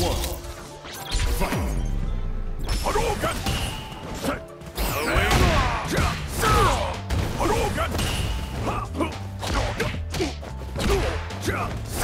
one. Fight. Hadouken! Away. Hadouken! Away.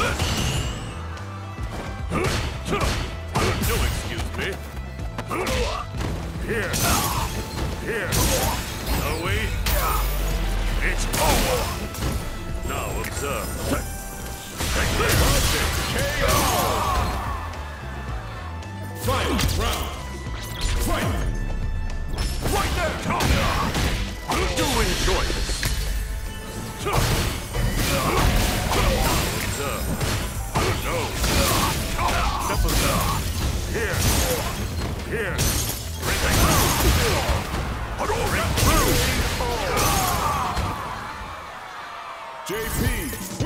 This! Excuse me. Here. Here. Away. It's over! Now observe. Take this! Fight. Round. Fight. JP,